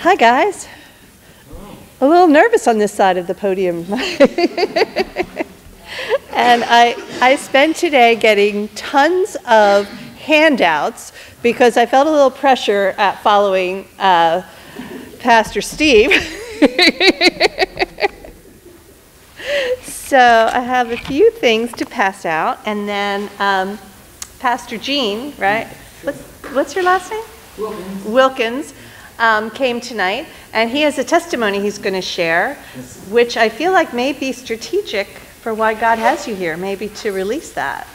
Hi, guys. A little nervous on this side of the podium. and I, I spent today getting tons of handouts because I felt a little pressure at following uh, Pastor Steve. so I have a few things to pass out, and then um, Pastor Gene, right? What's, what's your last name? Wilkins. Wilkins um, came tonight, and he has a testimony he's going to share, which I feel like may be strategic for why God has you here, maybe to release that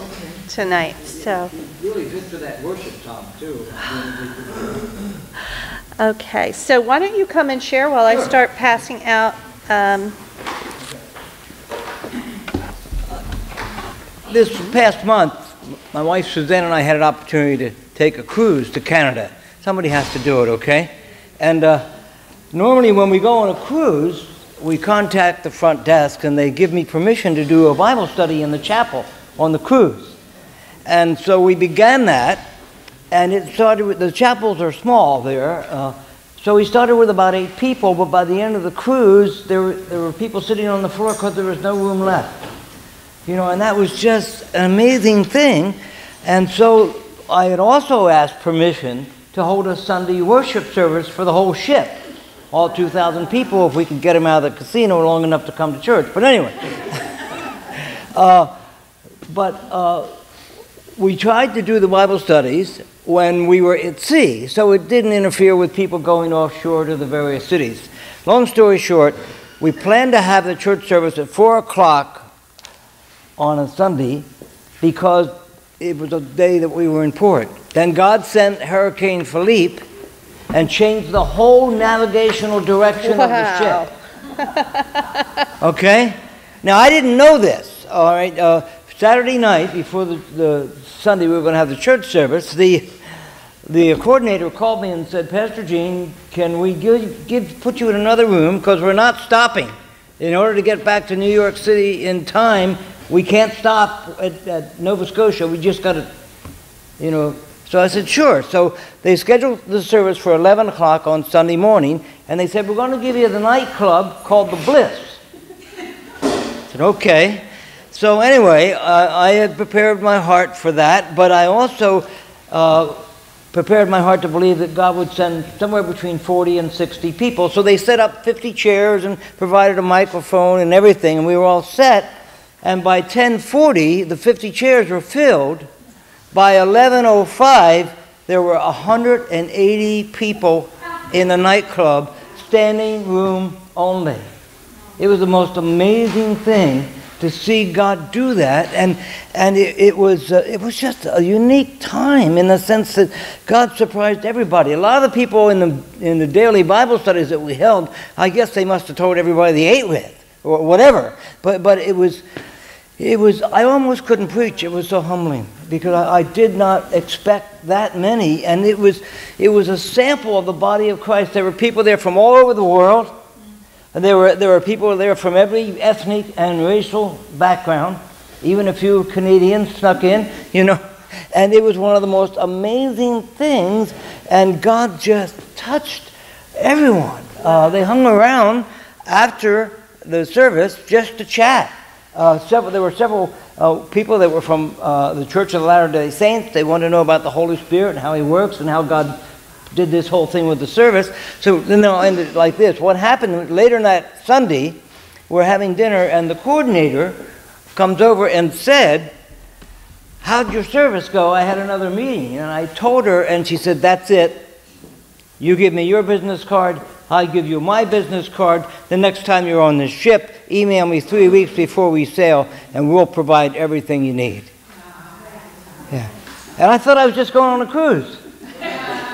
Okay. tonight. So, Really good for that worship song, too. okay, so why don't you come and share while I start passing out? Um, This past month, my wife Suzanne and I had an opportunity to take a cruise to Canada. Somebody has to do it, okay? And uh, normally, when we go on a cruise, we contact the front desk and they give me permission to do a Bible study in the chapel on the cruise. And so we began that, and it started with the chapels are small there. Uh, so we started with about eight people, but by the end of the cruise, there were, there were people sitting on the floor because there was no room left. You know, and that was just an amazing thing. And so I had also asked permission to hold a Sunday worship service for the whole ship, all 2,000 people, if we could get them out of the casino long enough to come to church. But anyway, uh, but uh, we tried to do the Bible studies when we were at sea, so it didn't interfere with people going offshore to the various cities. Long story short, we planned to have the church service at 4 o'clock on a Sunday because it was a day that we were in port. Then God sent Hurricane Philippe and changed the whole navigational direction of the ship. Okay? Now, I didn't know this, all right? Uh, Saturday night, before the, the Sunday we were going to have the church service, the, the coordinator called me and said, Pastor Gene, can we give, give, put you in another room because we're not stopping. In order to get back to New York City in time, we can't stop at, at Nova Scotia. We just got to, you know. So I said, sure. So they scheduled the service for 11 o'clock on Sunday morning, and they said, we're going to give you the nightclub called the Bliss. I said, okay. So anyway, uh, I had prepared my heart for that, but I also uh, prepared my heart to believe that God would send somewhere between 40 and 60 people. So they set up 50 chairs and provided a microphone and everything, and we were all set. And by 1040, the 50 chairs were filled. By 1105, there were 180 people in the nightclub, standing room only. It was the most amazing thing to see God do that, and and it, it was uh, it was just a unique time in the sense that God surprised everybody. A lot of the people in the in the daily Bible studies that we held, I guess they must have told everybody they ate with or whatever. But but it was it was I almost couldn't preach. It was so humbling because I, I did not expect that many, and it was it was a sample of the body of Christ. There were people there from all over the world. And there were, there were people there from every ethnic and racial background, even a few Canadians snuck in, you know. And it was one of the most amazing things, and God just touched everyone. Uh, they hung around after the service just to chat. Uh, several, there were several uh, people that were from uh, the Church of the Latter day Saints. They wanted to know about the Holy Spirit and how He works and how God did this whole thing with the service. So then I'll end it like this. What happened later that Sunday, we're having dinner, and the coordinator comes over and said, How'd your service go? I had another meeting. And I told her, and she said, That's it. You give me your business card, I give you my business card. The next time you're on the ship, email me three weeks before we sail, and we'll provide everything you need. Yeah. And I thought I was just going on a cruise.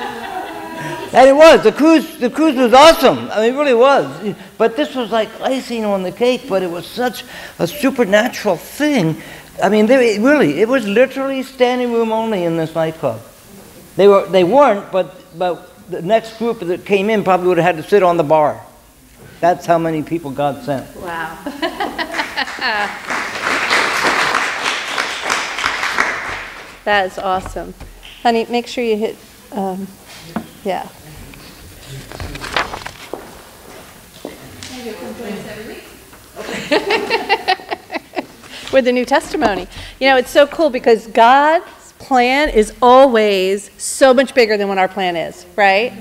And it was. The cruise, the cruise was awesome. I mean, it really was. But this was like icing on the cake, but it was such a supernatural thing. I mean, they, really, it was literally standing room only in this nightclub. They, were, they weren't, but, but the next group that came in probably would have had to sit on the bar. That's how many people God sent. wow. that is awesome. Honey, make sure you hit, um, yeah. With the new testimony. You know, it's so cool because God's plan is always so much bigger than what our plan is, right?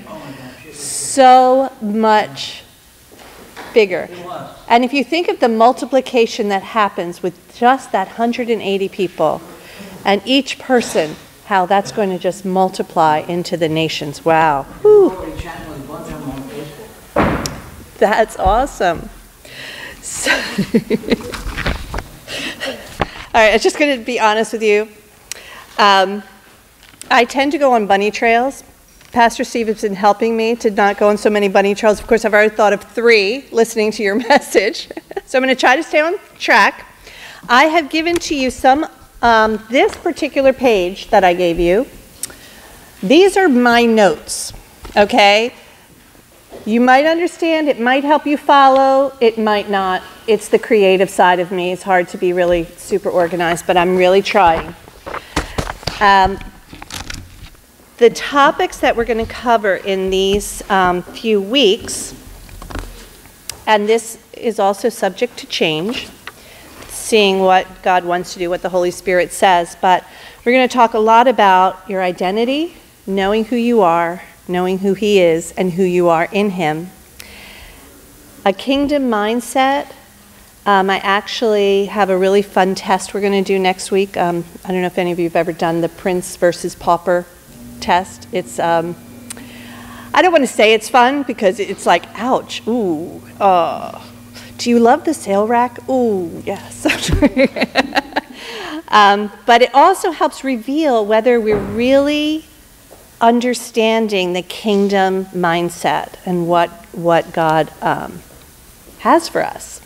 So much bigger. And if you think of the multiplication that happens with just that 180 people, and each person, how that's going to just multiply into the nations. Wow. Whew. That's awesome. So All right, I'm just going to be honest with you. Um, I tend to go on bunny trails. Pastor Steve has been helping me to not go on so many bunny trails. Of course, I've already thought of three listening to your message. so I'm going to try to stay on track. I have given to you some, um, this particular page that I gave you. These are my notes, okay? You might understand, it might help you follow, it might not. It's the creative side of me. It's hard to be really super organized, but I'm really trying. Um, the topics that we're going to cover in these um, few weeks, and this is also subject to change, seeing what God wants to do, what the Holy Spirit says, but we're going to talk a lot about your identity, knowing who you are, knowing who He is, and who you are in Him. A kingdom mindset. Um, I actually have a really fun test we're going to do next week. Um, I don't know if any of you have ever done the prince versus pauper test. It's, um, I don't want to say it's fun because it's like, ouch, ooh, uh. Do you love the sale rack? Ooh, yes. um, but it also helps reveal whether we're really understanding the kingdom mindset and what, what God um, has for us.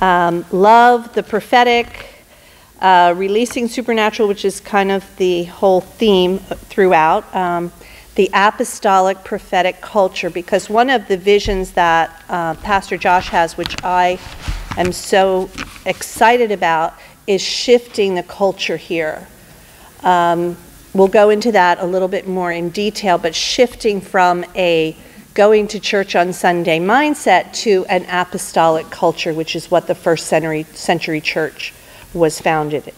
Um, love, the prophetic, uh, releasing supernatural, which is kind of the whole theme throughout. Um, the apostolic prophetic culture, because one of the visions that uh, Pastor Josh has, which I am so excited about, is shifting the culture here. Um, we'll go into that a little bit more in detail, but shifting from a going to church on Sunday mindset to an apostolic culture, which is what the first century, century church was founded.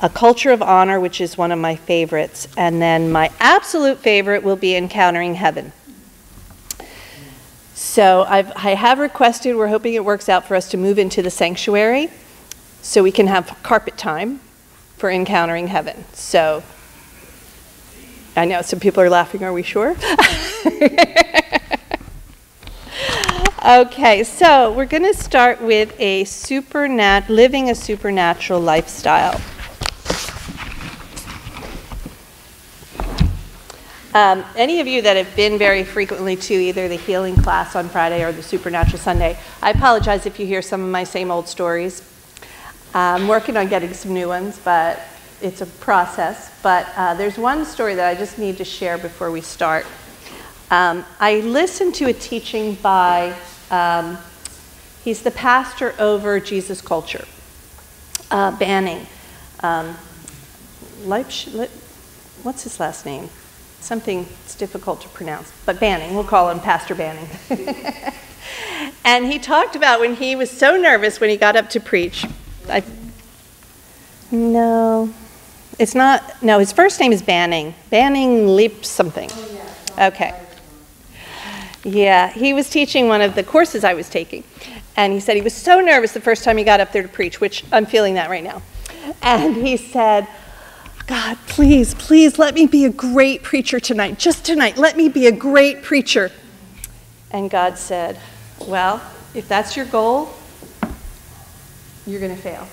A culture of honor, which is one of my favorites, and then my absolute favorite will be Encountering Heaven. So I've, I have requested, we're hoping it works out for us to move into the sanctuary so we can have carpet time for Encountering Heaven. So I know some people are laughing, are we sure? okay, so we're going to start with a supernat living a supernatural lifestyle. Um, any of you that have been very frequently to either the healing class on Friday or the supernatural Sunday, I apologize if you hear some of my same old stories. I'm working on getting some new ones, but it's a process, but uh, there's one story that I just need to share before we start. Um, I listened to a teaching by, um, he's the pastor over Jesus Culture, uh, Banning. Um, Leipzig, Le, what's his last name? Something it's difficult to pronounce, but Banning, we'll call him Pastor Banning. and he talked about when he was so nervous when he got up to preach. I, no, it's not, no, his first name is Banning. Banning Leap something. Okay. Yeah, he was teaching one of the courses I was taking. And he said he was so nervous the first time he got up there to preach, which I'm feeling that right now. And he said, God, please, please let me be a great preacher tonight. Just tonight, let me be a great preacher. And God said, Well, if that's your goal, you're going to fail.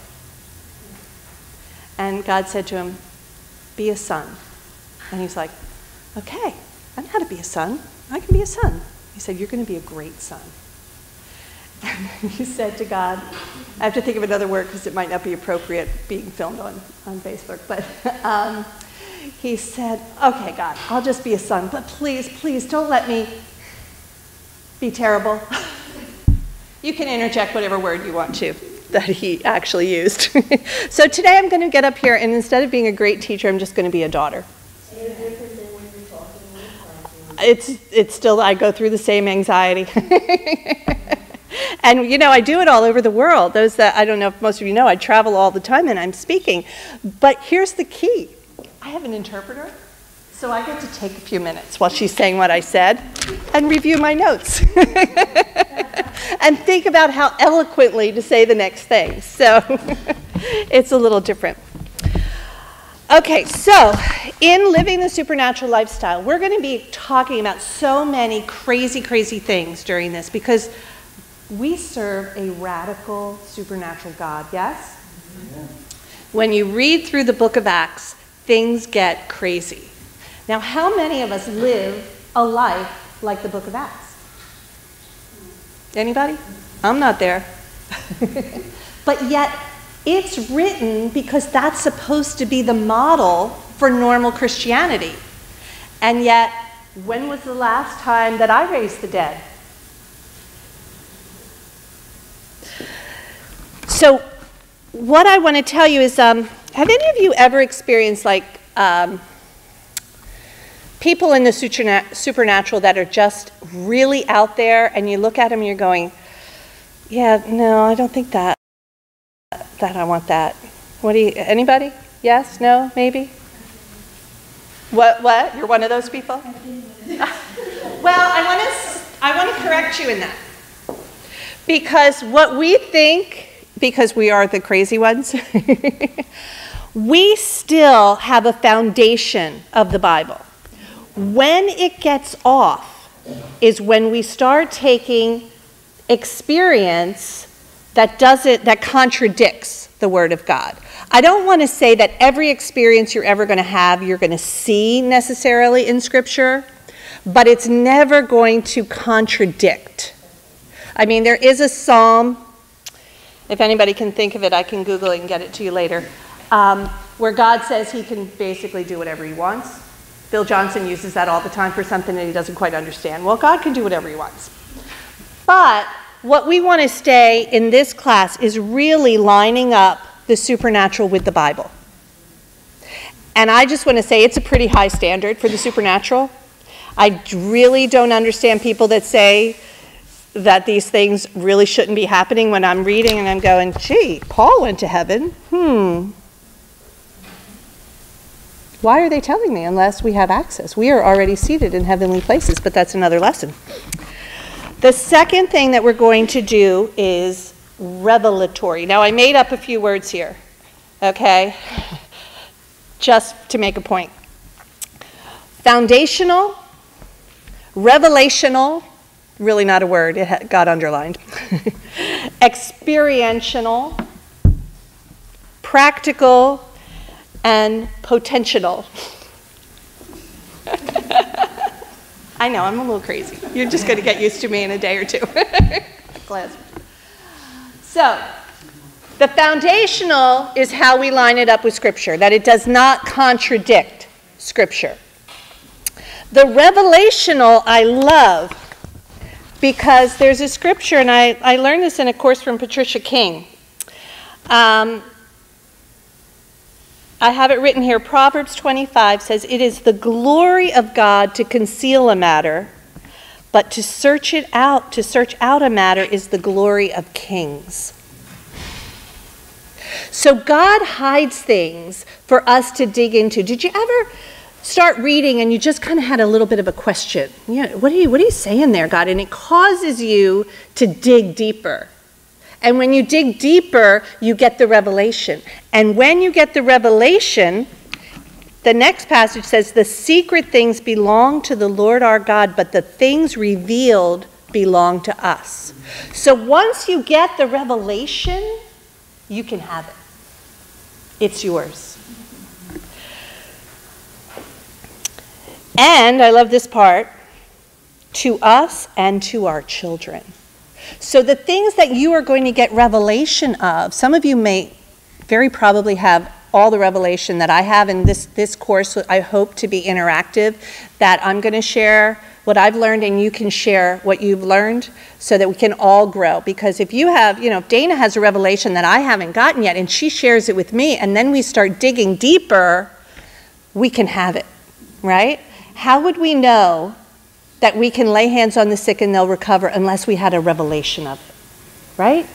And God said to him, Be a son. And he's like, Okay, I know how to be a son. I can be a son. Said, You're going to be a great son. And he said to God, I have to think of another word because it might not be appropriate being filmed on, on Facebook, but um, he said, Okay, God, I'll just be a son, but please, please don't let me be terrible. you can interject whatever word you want to that he actually used. so today I'm going to get up here, and instead of being a great teacher, I'm just going to be a daughter. It's, it's still, I go through the same anxiety. and, you know, I do it all over the world. Those that, I don't know if most of you know, I travel all the time and I'm speaking. But here's the key I have an interpreter, so I get to take a few minutes while she's saying what I said and review my notes and think about how eloquently to say the next thing. So it's a little different. Okay, so in living the supernatural lifestyle, we're going to be talking about so many crazy, crazy things during this because we serve a radical supernatural God, yes? Mm-hmm. When you read through the book of Acts, things get crazy. Now, how many of us live a life like the book of Acts? Anybody? I'm not there. but yet, it's written because that's supposed to be the model for normal Christianity. And yet, when was the last time that I raised the dead? So, what I want to tell you is um, have any of you ever experienced like um, people in the supernatural that are just really out there and you look at them and you're going, yeah, no, I don't think that that I want that. What do you, anybody? Yes? No? Maybe? What, what? You're one of those people? well, I want to, I want to correct you in that. Because what we think, because we are the crazy ones, we still have a foundation of the Bible. When it gets off is when we start taking experience that doesn't that contradicts the word of God. I don't want to say that every experience you're ever going to have you're going to see necessarily in scripture, but it's never going to contradict. I mean, there is a psalm if anybody can think of it, I can Google it and get it to you later. Um, where God says he can basically do whatever he wants. Bill Johnson uses that all the time for something that he doesn't quite understand. Well, God can do whatever he wants. But what we want to stay in this class is really lining up the supernatural with the Bible. And I just want to say it's a pretty high standard for the supernatural. I really don't understand people that say that these things really shouldn't be happening when I'm reading and I'm going, gee, Paul went to heaven. Hmm. Why are they telling me unless we have access? We are already seated in heavenly places, but that's another lesson. The second thing that we're going to do is revelatory. Now, I made up a few words here, okay, just to make a point. Foundational, revelational, really not a word, it got underlined. Experiential, practical, and potential. I know, I'm a little crazy. You're just going to get used to me in a day or two. so, the foundational is how we line it up with Scripture, that it does not contradict Scripture. The revelational I love because there's a scripture, and I, I learned this in a course from Patricia King. Um, I have it written here. Proverbs 25 says, It is the glory of God to conceal a matter, but to search it out, to search out a matter, is the glory of kings. So God hides things for us to dig into. Did you ever start reading and you just kind of had a little bit of a question? Know, what are you what are you saying there, God? And it causes you to dig deeper. And when you dig deeper, you get the revelation. And when you get the revelation, the next passage says, The secret things belong to the Lord our God, but the things revealed belong to us. So once you get the revelation, you can have it. It's yours. And I love this part to us and to our children. So, the things that you are going to get revelation of, some of you may very probably have all the revelation that I have in this, this course. I hope to be interactive, that I'm going to share what I've learned and you can share what you've learned so that we can all grow. Because if you have, you know, if Dana has a revelation that I haven't gotten yet and she shares it with me and then we start digging deeper, we can have it, right? How would we know that we can lay hands on the sick and they'll recover unless we had a revelation of it. Right?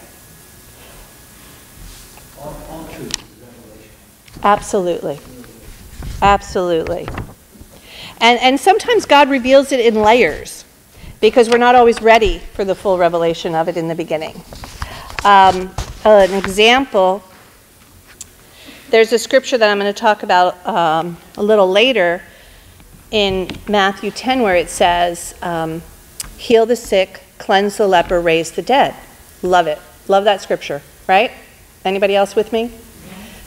Absolutely. Absolutely. And, and sometimes God reveals it in layers because we're not always ready for the full revelation of it in the beginning. Um, an example there's a scripture that I'm going to talk about um, a little later in Matthew 10 where it says, um, Heal the sick, cleanse the leper, raise the dead. Love it. Love that scripture, right? Anybody else with me?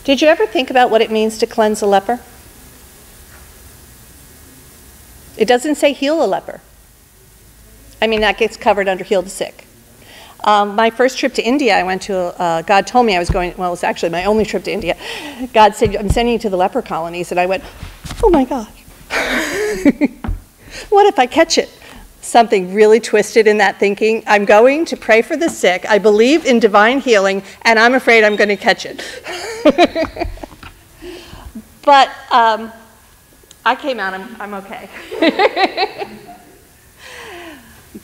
Did you ever think about what it means to cleanse a leper? It doesn't say heal a leper. I mean, that gets covered under heal the sick. Um, my first trip to India, I went to, uh, God told me I was going, well, it was actually my only trip to India. God said, I'm sending you to the leper colonies. And I went, oh my God. what if I catch it? Something really twisted in that thinking. I'm going to pray for the sick. I believe in divine healing, and I'm afraid I'm going to catch it. but um, I came out, I'm, I'm okay.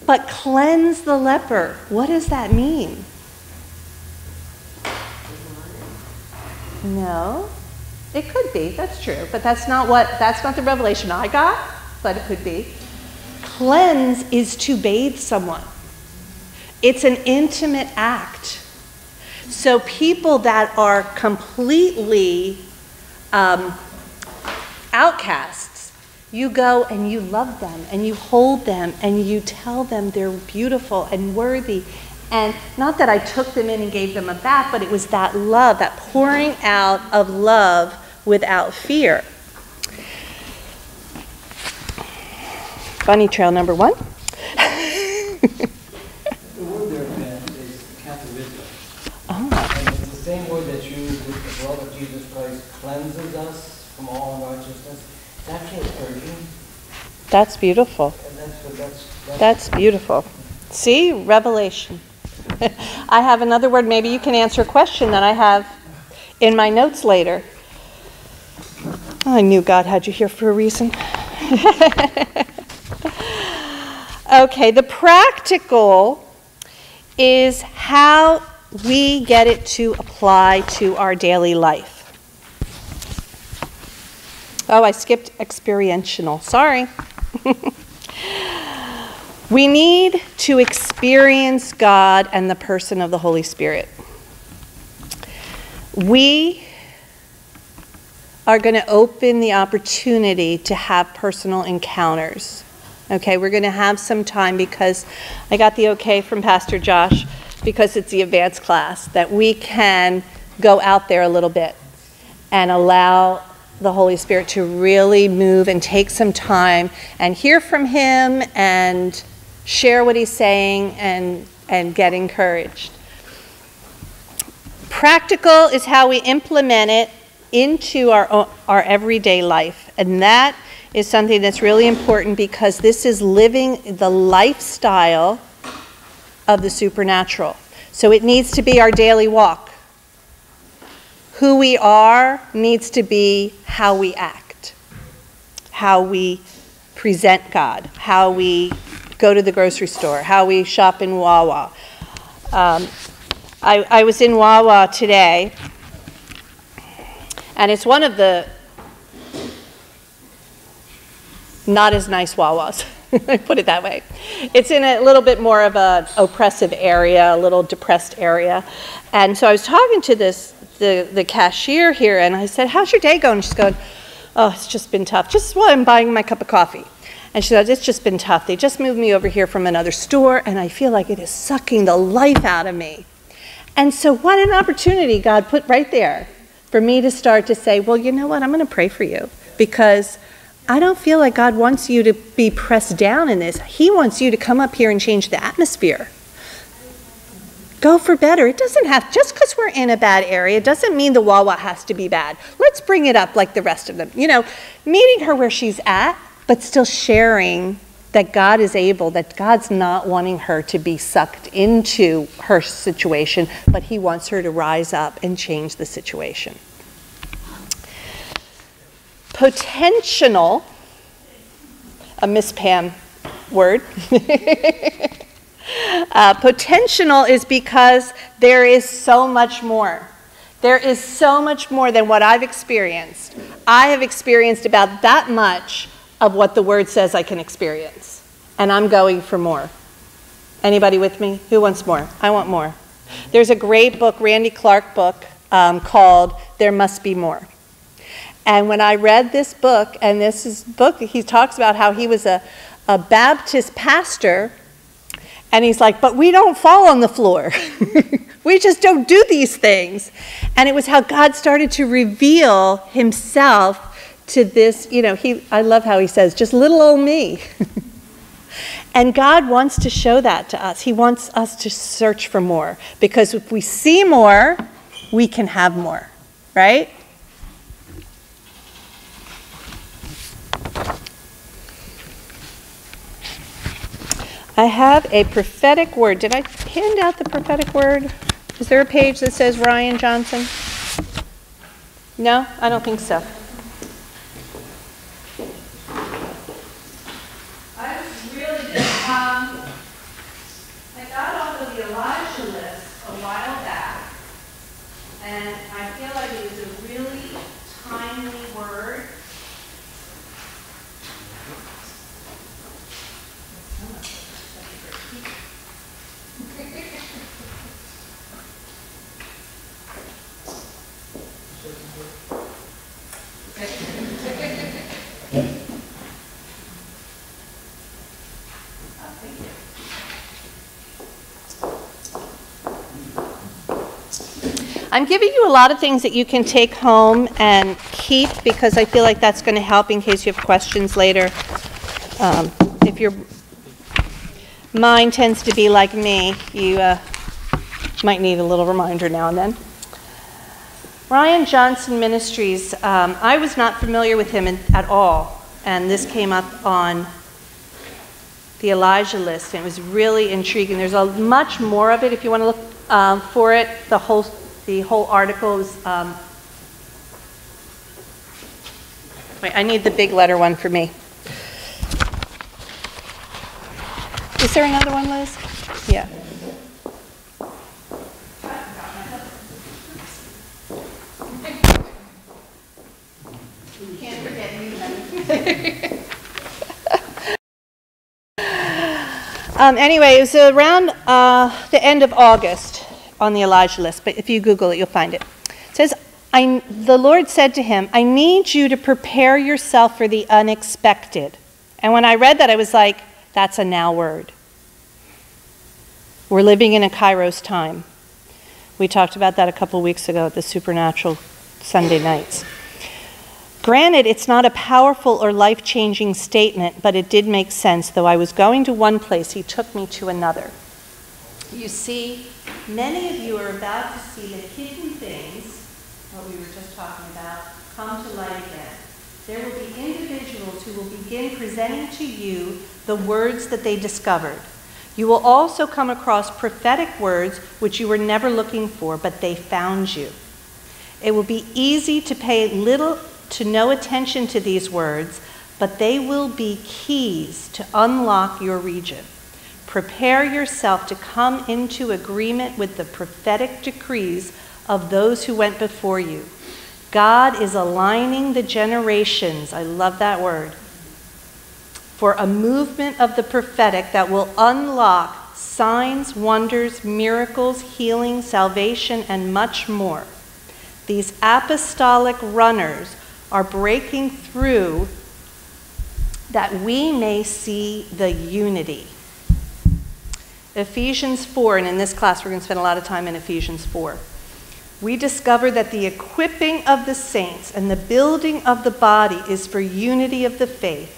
But cleanse the leper. What does that mean? No. It could be, that's true, but that's not what that's not the revelation I got, but it could be. Cleanse is to bathe someone. It's an intimate act. So people that are completely um, outcast you go and you love them and you hold them and you tell them they're beautiful and worthy. And not that I took them in and gave them a bath, but it was that love, that pouring out of love without fear. Bunny trail number one. the word there, man, is katharisma. Oh. Ah. And it's the same word that's used with the blood of Jesus Christ cleanses us from all unrighteousness. That came from you? That's beautiful. That's beautiful. See, revelation. I have another word. Maybe you can answer a question that I have in my notes later. I knew God had you here for a reason. okay, the practical is how we get it to apply to our daily life. Oh, I skipped experiential. Sorry. we need to experience God and the person of the Holy Spirit. We are going to open the opportunity to have personal encounters. Okay, we're going to have some time because I got the okay from Pastor Josh because it's the advanced class that we can go out there a little bit and allow the Holy Spirit to really move and take some time and hear from Him and share what He's saying and, and get encouraged. Practical is how we implement it into our, our everyday life. And that is something that's really important because this is living the lifestyle of the supernatural. So it needs to be our daily walk who we are needs to be how we act, how we present God, how we go to the grocery store, how we shop in Wawa. Um, I, I was in Wawa today, and it's one of the not as nice Wawas. I put it that way. It's in a little bit more of an oppressive area, a little depressed area. And so I was talking to this the, the cashier here and I said, How's your day going? She's going, Oh, it's just been tough. Just while I'm buying my cup of coffee. And she said, It's just been tough. They just moved me over here from another store and I feel like it is sucking the life out of me. And so, what an opportunity God put right there for me to start to say, Well, you know what? I'm going to pray for you because I don't feel like God wants you to be pressed down in this. He wants you to come up here and change the atmosphere. Go for better. It doesn't have, just because we're in a bad area doesn't mean the Wawa has to be bad. Let's bring it up like the rest of them. You know, meeting her where she's at, but still sharing that God is able, that God's not wanting her to be sucked into her situation, but He wants her to rise up and change the situation. Potential, a Miss Pam word. uh, potential is because there is so much more. There is so much more than what I've experienced. I have experienced about that much of what the word says I can experience. And I'm going for more. Anybody with me? Who wants more? I want more. There's a great book, Randy Clark book, um, called There Must Be More. And when I read this book, and this is book, he talks about how he was a, a Baptist pastor, and he's like, but we don't fall on the floor. we just don't do these things. And it was how God started to reveal himself to this, you know, he I love how he says, just little old me. And God wants to show that to us. He wants us to search for more because if we see more, we can have more, right? I have a prophetic word. Did I hand out the prophetic word? Is there a page that says Ryan Johnson? No, I don't think so. Giving you a lot of things that you can take home and keep because I feel like that's going to help in case you have questions later. Um, if your mind tends to be like me, you uh, might need a little reminder now and then. Ryan Johnson Ministries, um, I was not familiar with him in, at all, and this came up on the Elijah list, and it was really intriguing. There's a much more of it if you want to look um, for it. The whole the whole article is. Um, wait, I need the big letter one for me. Is there another one, Liz? Yeah. Um, anyway, it was around uh, the end of August on the Elijah list, but if you Google it, you'll find it. It says, I, The Lord said to him, I need you to prepare yourself for the unexpected. And when I read that, I was like, that's a now word. We're living in a Kairos time. We talked about that a couple weeks ago at the Supernatural Sunday nights. Granted, it's not a powerful or life changing statement, but it did make sense. Though I was going to one place, he took me to another. You see, many of you are about to see the hidden things, what we were just talking about, come to light again. There will be individuals who will begin presenting to you the words that they discovered. You will also come across prophetic words which you were never looking for, but they found you. It will be easy to pay little to no attention to these words, but they will be keys to unlock your region. Prepare yourself to come into agreement with the prophetic decrees of those who went before you. God is aligning the generations, I love that word, for a movement of the prophetic that will unlock signs, wonders, miracles, healing, salvation, and much more. These apostolic runners are breaking through that we may see the unity Ephesians 4, and in this class we're going to spend a lot of time in Ephesians 4. We discover that the equipping of the saints and the building of the body is for unity of the faith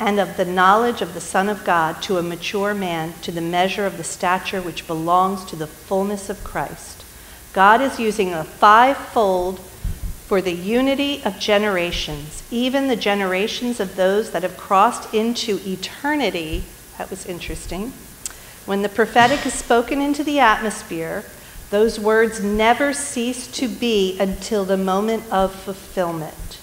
and of the knowledge of the Son of God to a mature man, to the measure of the stature which belongs to the fullness of Christ. God is using a fivefold for the unity of generations, even the generations of those that have crossed into eternity. That was interesting when the prophetic is spoken into the atmosphere, those words never cease to be until the moment of fulfillment.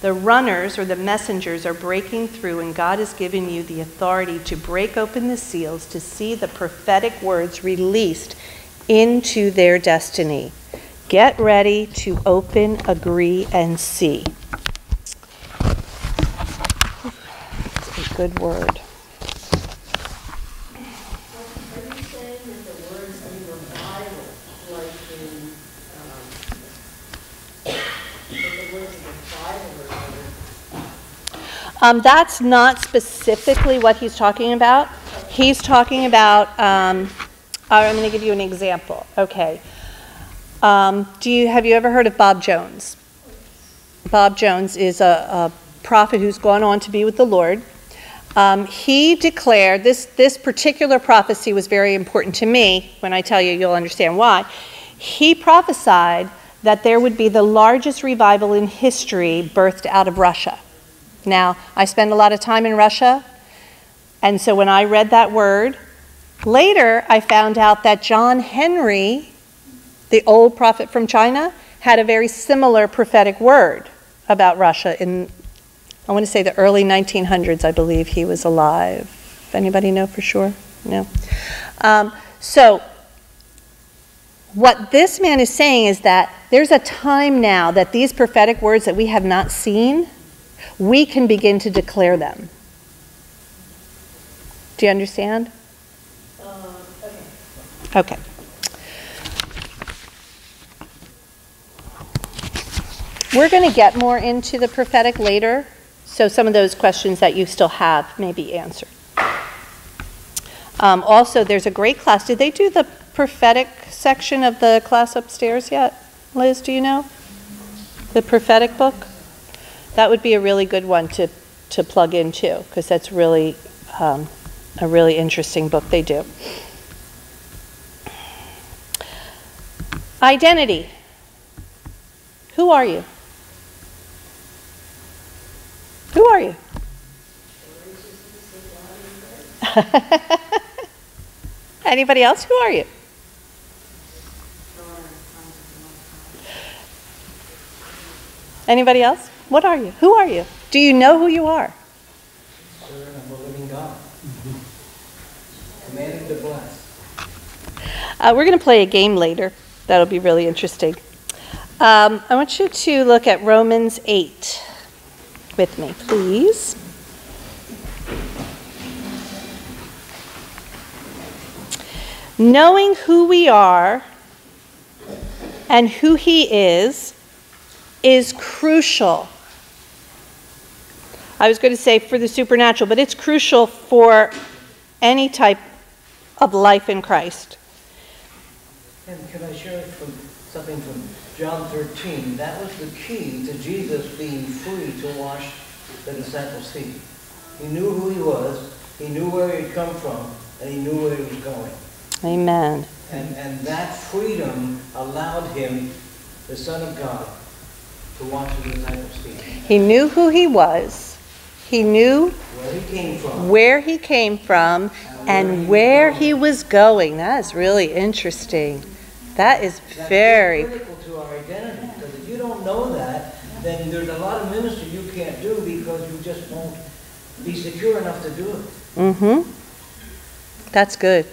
The runners or the messengers are breaking through, and God has given you the authority to break open the seals to see the prophetic words released into their destiny. Get ready to open, agree, and see. It's a good word. Um, that's not specifically what he's talking about. He's talking about, um, I'm going to give you an example. Okay. Um, do you, have you ever heard of Bob Jones? Bob Jones is a, a prophet who's gone on to be with the Lord. Um, he declared this, this particular prophecy was very important to me. When I tell you, you'll understand why. He prophesied that there would be the largest revival in history birthed out of Russia. Now, I spend a lot of time in Russia, and so when I read that word, later I found out that John Henry, the old prophet from China, had a very similar prophetic word about Russia in, I want to say the early 1900s, I believe he was alive. Anybody know for sure? No. Um, so, what this man is saying is that there's a time now that these prophetic words that we have not seen we can begin to declare them. Do you understand? Uh, okay. Okay. We're going to get more into the prophetic later, so some of those questions that you still have may be answered. Um, also, there's a great class. Did they do the prophetic section of the class upstairs yet? Liz, do you know? The prophetic book? That would be a really good one to, to plug into because that's really um, a really interesting book they do. Identity. Who are you? Who are you? Anybody else? Who are you? Anybody else? What are you? Who are you? Do you know who you are? I'm a living God. To bless. Uh, we're going to play a game later. That'll be really interesting. Um, I want you to look at Romans 8 with me, please. Knowing who we are and who He is is crucial I was going to say for the supernatural, but it's crucial for any type of life in Christ. And can I share from something from John 13? That was the key to Jesus being free to wash the disciples' feet. He knew who he was, he knew where he had come from, and he knew where he was going. Amen. And, and that freedom allowed him, the Son of God, to wash the disciples' feet. He knew who he was. He knew where he came from, and where he was going. That is really interesting. That is very critical to our identity because if you don't know that, then there's a lot of ministry you can't do because you just won't be secure enough to do it. Mm-hmm. That's good.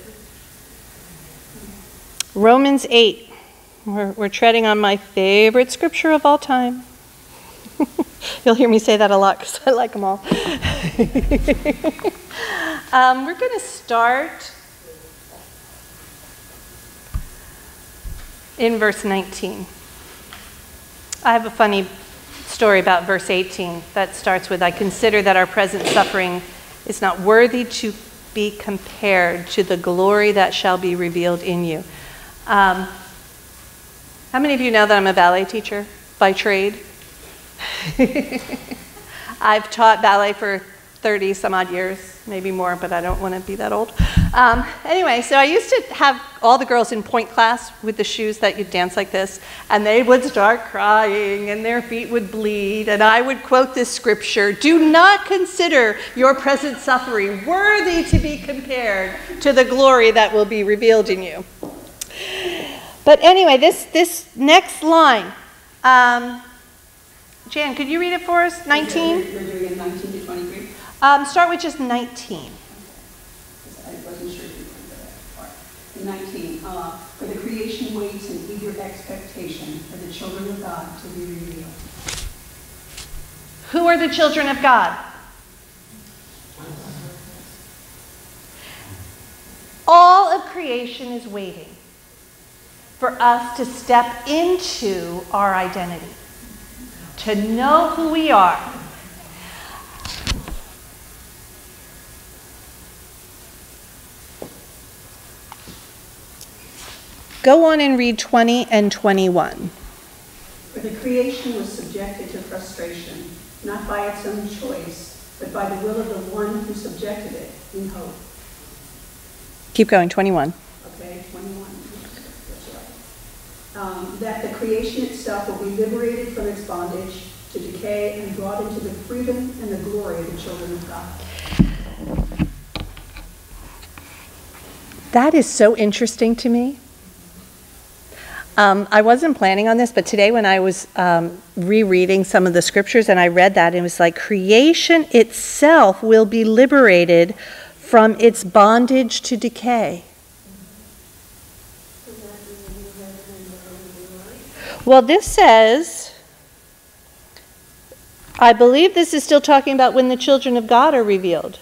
Romans 8. We're, we're treading on my favorite scripture of all time. You'll hear me say that a lot because I like them all. um, we're going to start in verse 19. I have a funny story about verse 18 that starts with I consider that our present suffering is not worthy to be compared to the glory that shall be revealed in you. Um, how many of you know that I'm a ballet teacher by trade? I've taught ballet for 30 some odd years, maybe more, but I don't want to be that old. Um, anyway, so I used to have all the girls in pointe class with the shoes that you dance like this, and they would start crying and their feet would bleed, and I would quote this scripture Do not consider your present suffering worthy to be compared to the glory that will be revealed in you. But anyway, this, this next line. Um, Jan, could you read it for us? 19? We're doing it 19 to 23? Um, start with just 19. I wasn't sure if you that part. 19, uh, for the creation waits in eager expectation for the children of God to be revealed. Who are the children of God? All of creation is waiting for us to step into our identity, to know who we are. Go on and read 20 and 21. For the creation was subjected to frustration, not by its own choice, but by the will of the one who subjected it in hope. Keep going, 21. Okay, 21. Um, That the creation itself will be liberated from its bondage to decay and brought into the freedom and the glory of the children of God. That is so interesting to me. Um, I wasn't planning on this, but today when I was um, rereading some of the scriptures and I read that, it was like creation itself will be liberated from its bondage to decay. Well, this says, I believe this is still talking about when the children of God are revealed.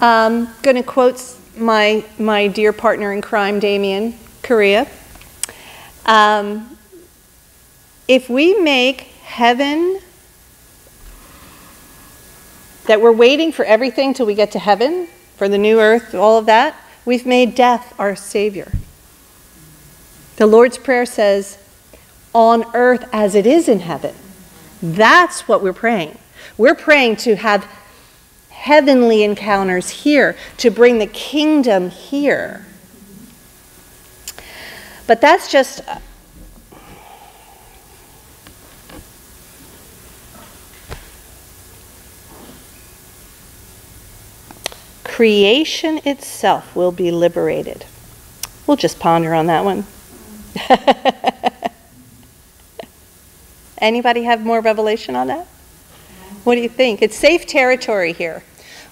I'm going to quote my, my dear partner in crime, Damien Correa. Um, if we make heaven, that we're waiting for everything till we get to heaven, for the new earth, all of that, we've made death our Savior. The Lord's Prayer says, on earth as it is in heaven. That's what we're praying. We're praying to have heavenly encounters here, to bring the kingdom here. But that's just. Creation itself will be liberated. We'll just ponder on that one. Anybody have more revelation on that? What do you think? It's safe territory here.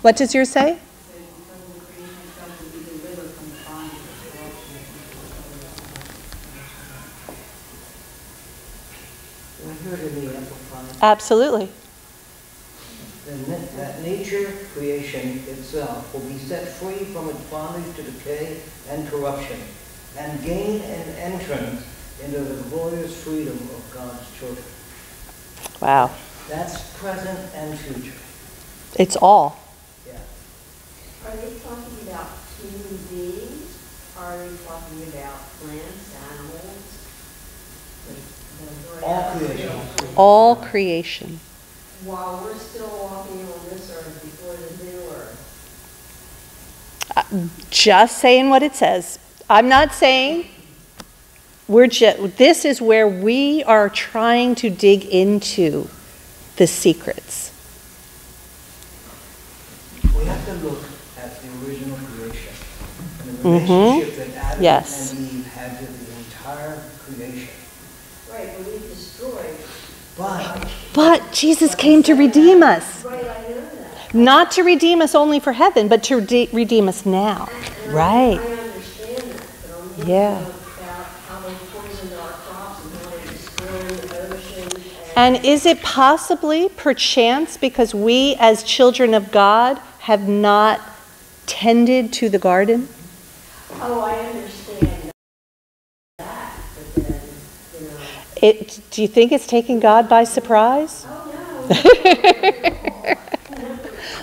What does yours say? I heard in the Amplified, Absolutely. That that nature creation itself will be set free from its bondage to decay and corruption, and gain an entrance into the glorious freedom of God's children. Wow. That's present and future. It's all. Yeah. Are they talking about human beings? Are they talking about plants, animals? The- the- All creation. All creation. While we're still walking on this earth before the new earth, Just saying what it says. I'm not saying we're just, this is where we are trying to dig into the secrets. We have to look at the original creation and the Mhm. relationship that Adam Yes. and Eve had with the entire creation. right, but we've destroyed. But But Jesus came to redeem us. Not to redeem us only for heaven, but to rede- redeem us now. Right. Yeah. And is it possibly, perchance, because we as children of God have not tended to the garden? Oh, I understand that, but then, you know, It, do you think it's taking God by surprise? oh.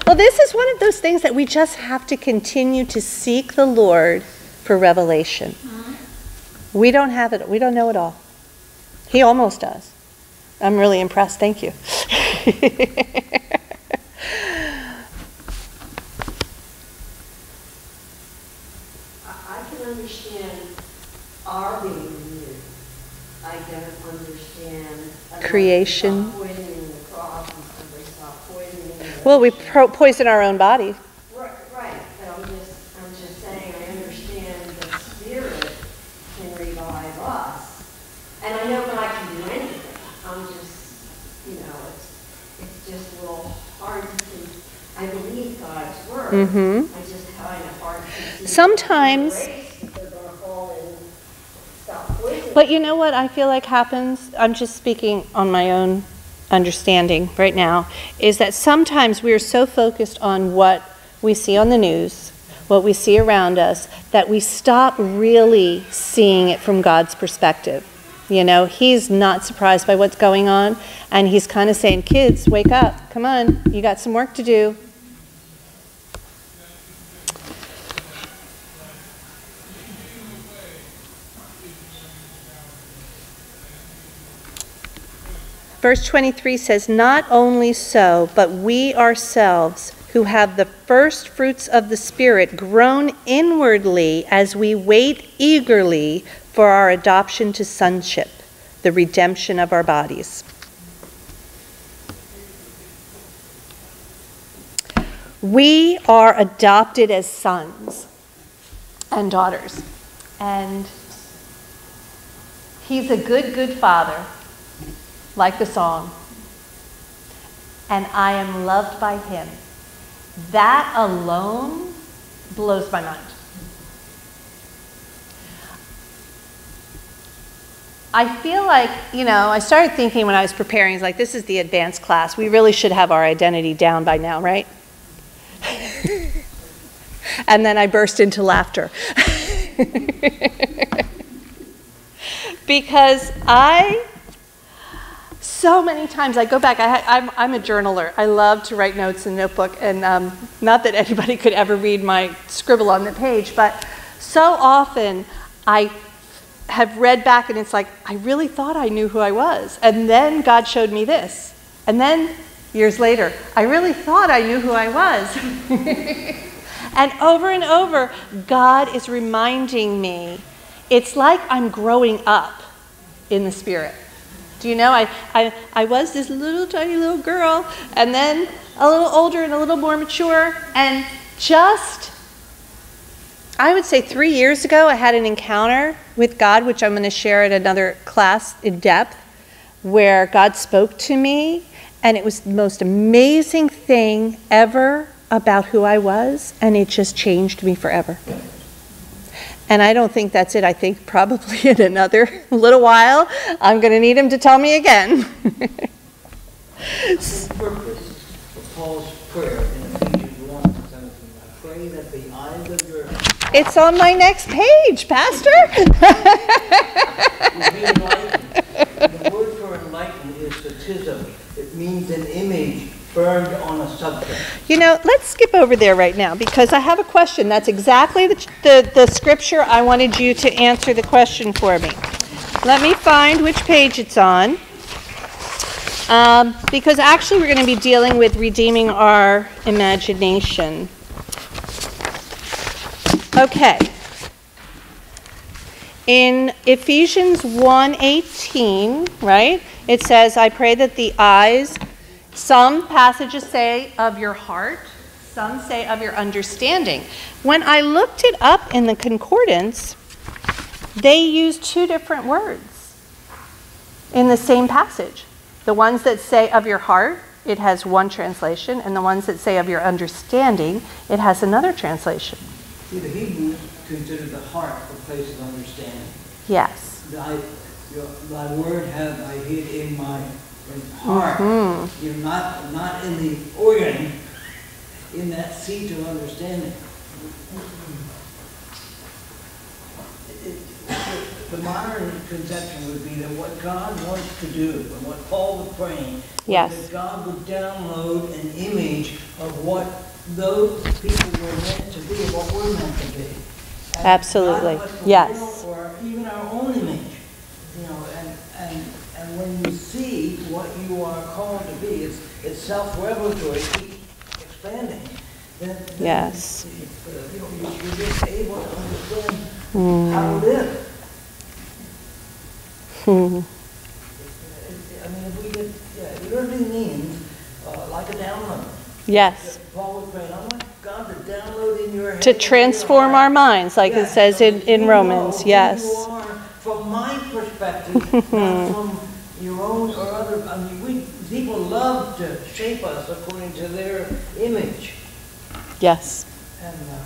Well, this is one of those things that we just have to continue to seek the Lord for revelation. Mm-hmm. We don't have it, we don't know it all. He almost does. I'm really impressed. Thank you. creation. Well, we poison our own body. Right, I'm just, saying, I understand the spirit can revive us. And I know can do anything. I'm just, you know, it's, just a little hard to believe Mm-hmm. Sometimes. But you know what I feel like happens? I'm just speaking on my own understanding right now, is that sometimes we are so focused on what we see on the news, what we see around us, that we stop really seeing it from God's perspective. You know, He's not surprised by what's going on, and He's kind of saying, Kids, wake up. Come on, you got some work to do. Verse 23 says, Not only so, but we ourselves, who have the first fruits of the Spirit, groan inwardly as we wait eagerly for our adoption to sonship, the redemption of our bodies. We are adopted as sons and daughters. And He's a good, good father like the song, and I am loved by him. That alone blows my mind. I feel like, you know, I started thinking when I was preparing, like, this is the advanced class. We really should have our identity down by now, right? and then I burst into laughter. because I so many times I go back. I, am I'm, I'm a journaler. I love to write notes in a notebook, and um, not that anybody could ever read my scribble on the page, but so often I have read back, and it's like I really thought I knew who I was, and then God showed me this, and then years later, I really thought I knew who I was. and over and over, God is reminding me. It's like I'm growing up in the Spirit. Do you know, I, I, I was this little tiny little girl, and then a little older and a little more mature, and just, I would say three years ago, I had an encounter with God, which I'm going to share at another class in depth, where God spoke to me, and it was the most amazing thing ever about who I was, and it just changed me forever. And I don't think that's it. I think probably in another little while, I'm going to need him to tell me again. The purpose of Paul's prayer in Ephesians 1 and 17. I pray that the eyes of your it's on my next page, Pastor. will be enlightened. The word for enlightened is. It means an image burned on a subject. you know, let's skip over there right now because I have a question. That's exactly the, the, the scripture I wanted you to answer the question for me. Let me find which page it's on. Um, because actually, we're going to be dealing with redeeming our imagination. Okay. In Ephesians 1:18, right? It says, "I pray that the eyes some passages say of your heart, some say of your understanding." When I looked it up in the concordance, they use two different words in the same passage. The ones that say of your heart, it has one translation, and the ones that say of your understanding, it has another translation. See, the Hebrews considered the heart the place of understanding. Yes. Thy, your, thy word have I hid in my in heart. Mm-hmm. You're not, not in the organ, in that seat of understanding. It- it- The modern conception would be that what God wants to do, and what Paul was praying, Yes. that God would download an image of what those people were meant to be, what we're meant to be. And Absolutely. Yes. Or even our own image, you know, and, and, and when you you are called to be, it's, it's self-revelatory, expanding, then, then Yes. uh, you know, you- you're just able to understand Hmm. how to live. Hmm. I mean, if we get, yeah, it literally means, uh, like a download. Yes. Paul was praying, God to download in your head. To transform our minds, like it says so in, in Romans. Yes. From my perspective, not from your own or other, I mean, people love to shape us according to their image. Yes. And, uh,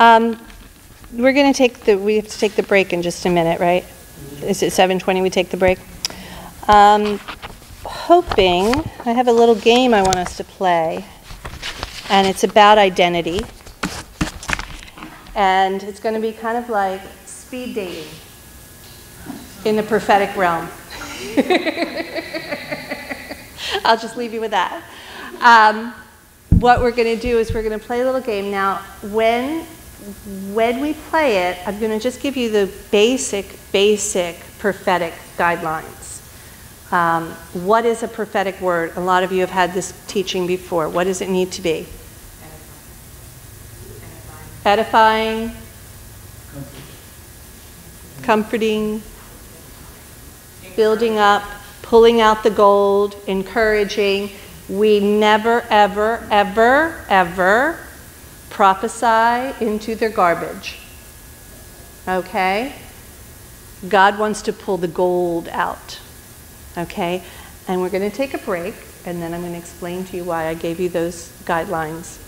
Um, We're going to take the, we have to take the break in just a minute, right? Is it 7:20 we take the break? Um, Hoping, I have a little game I want us to play, and it's about identity. And it's going to be kind of like speed dating in the prophetic realm. I'll just leave you with that. Um, what we're going to do is we're going to play a little game. Now, when when we play it, I'm going to just give you the basic, basic prophetic guidelines. Um, what is a prophetic word? A lot of you have had this teaching before. What does it need to be? Edifying, comforting, building up, pulling out the gold, encouraging. We never, ever, ever, ever prophesy into their garbage. Okay? God wants to pull the gold out. Okay? And we're going to take a break, and then I'm going to explain to you why I gave you those guidelines.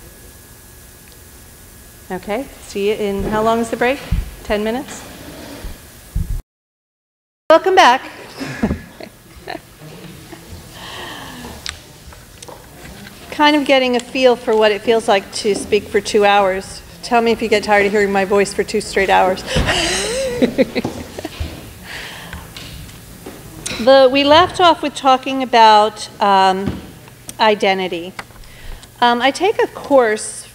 Okay? See you in how long is the break? 10 minutes? Welcome back. Kind of getting a feel for what it feels like to speak for two hours. Tell me if you get tired of hearing my voice for two straight hours. the, we left off with talking about um, identity. Um, I take a course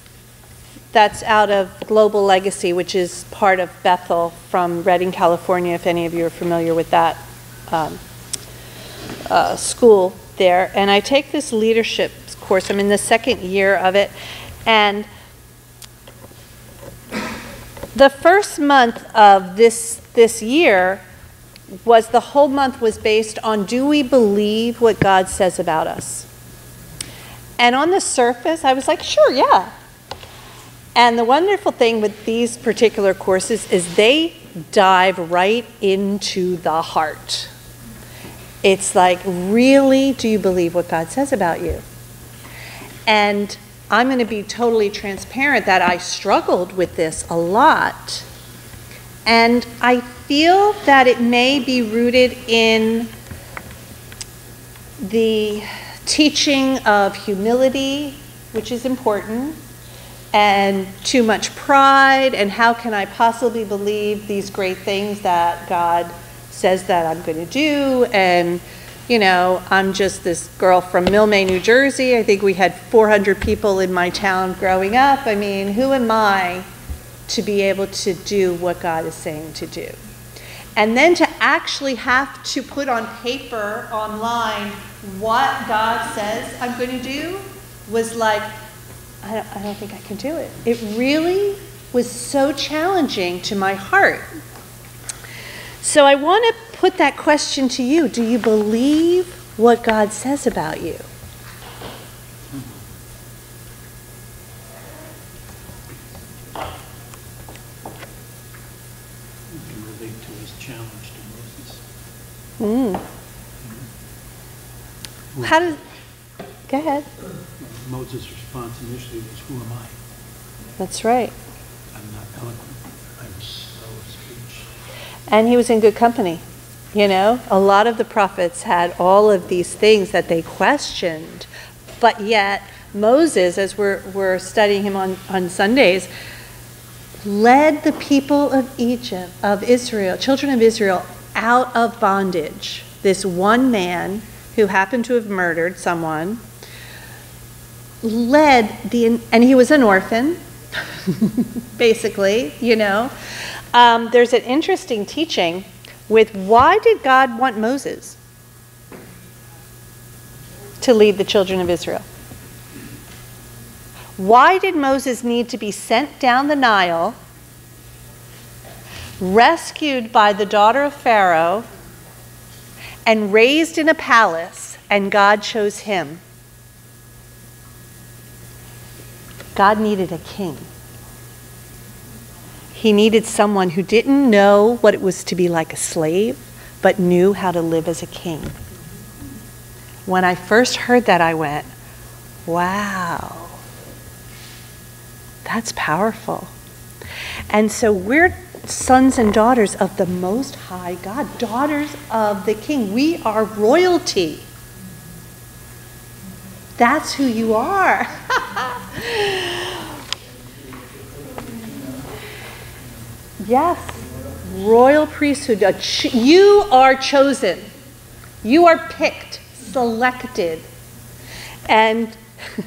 that's out of Global Legacy, which is part of Bethel from Redding, California, if any of you are familiar with that um, uh, school there. And I take this leadership course. I'm in the second year of it. And the first month of this, this year was the whole month was based on do we believe what God says about us? And on the surface, I was like, sure, yeah. And the wonderful thing with these particular courses is they dive right into the heart. It's like, really, do you believe what God says about you? And I'm going to be totally transparent that I struggled with this a lot. And I feel that it may be rooted in the teaching of humility, which is important, and too much pride, and how can I possibly believe these great things that God says that I'm going to do, and you know, I'm just this girl from Milmay, New Jersey. I think we had 400 people in my town growing up. I mean, who am I to be able to do what God is saying to do? And then to actually have to put on paper, online, what God says I'm going to do was like, I don't, I don't think I can do it. It really was so challenging to my heart. So I want to put that question to you. Do you believe what God says about you? We can relate to his challenge to Moses. Mm. How does, go ahead. Moses' response initially was, who am I? That's right. I'm not eloquent, I'm slow of speech. And he was in good company. You know, a lot of the prophets had all of these things that they questioned, but yet Moses, as we're, we're studying him on, on Sundays, led the people of Egypt, of Israel, children of Israel, out of bondage. This one man who happened to have murdered someone led the, and he was an orphan, basically, you know. Um, there's an interesting teaching with why did God want Moses to lead the children of Israel? Why did Moses need to be sent down the Nile, rescued by the daughter of Pharaoh, and raised in a palace, and God chose him? God needed a king. He needed someone who didn't know what it was to be like a slave, but knew how to live as a king. When I first heard that, I went, Wow. That's powerful. And so we're sons and daughters of the Most High God, daughters of the King. We are royalty. That's who you are. yes, royal priesthood. You are chosen. You are picked, selected. And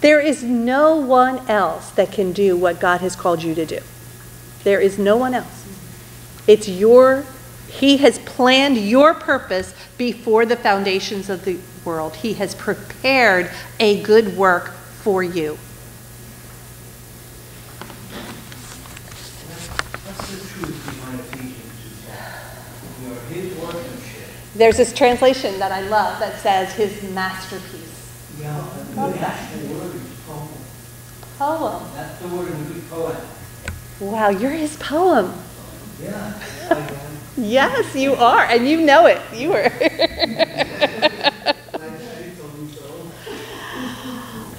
there is no one else that can do what God has called you to do. There is no one else. It's your, He has planned your purpose before the foundations of the world. He has prepared a good work for you. What's the truth behind Ephesians 2:10? We are His workmanship. There's this translation that I love that says His masterpiece. Yeah, that. that's the word, poem. Poem. That's the word in the poem. Wow, you're His poem. Yeah. Yes, you are, and you know it. You are.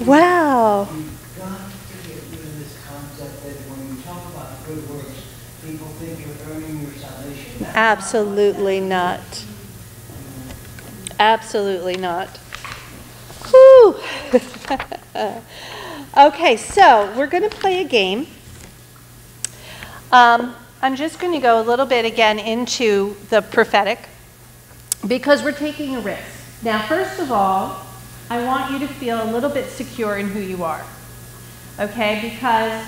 wow. You've got to get rid of this concept that when you talk about good works, people think you're earning your salvation. Absolutely not. Absolutely not. Whew. okay, so we're going to play a game. Um, I'm just going to go a little bit again into the prophetic because we're taking a risk. Now, first of all, I want you to feel a little bit secure in who you are. Okay, because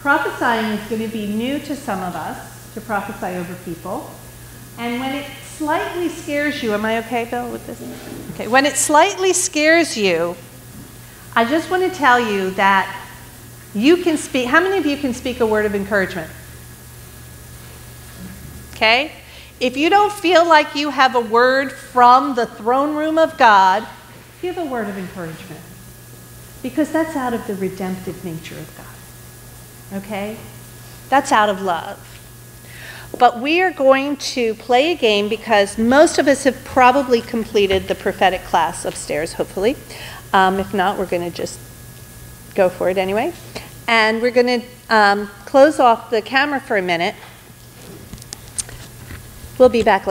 prophesying is going to be new to some of us to prophesy over people. And when it slightly scares you, am I okay, Bill, with this? Okay, when it slightly scares you, I just want to tell you that you can speak. How many of you can speak a word of encouragement? Okay? If you don't feel like you have a word from the throne room of God, give a word of encouragement. Because that's out of the redemptive nature of God. Okay? That's out of love. But we are going to play a game because most of us have probably completed the prophetic class upstairs, hopefully. Um, if not, we're going to just go for it anyway. And we're going to um, close off the camera for a minute. We'll be back.